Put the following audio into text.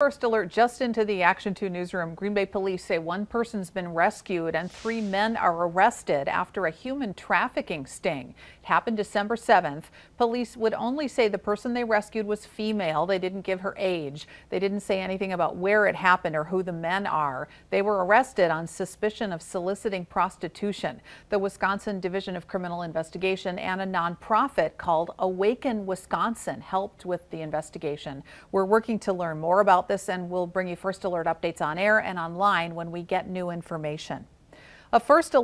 First alert just into the Action 2 newsroom. Green Bay police say one person's been rescued and three men are arrested after a human trafficking sting. It happened December 7th. Police would only say the person they rescued was female. They didn't give her age. They didn't say anything about where it happened or who the men are. They were arrested on suspicion of soliciting prostitution. The Wisconsin Division of Criminal Investigation and a nonprofit called Awaken Wisconsin helped with the investigation. We're working to learn more about this and we'll bring you first alert updates on air and online when we get new information. A first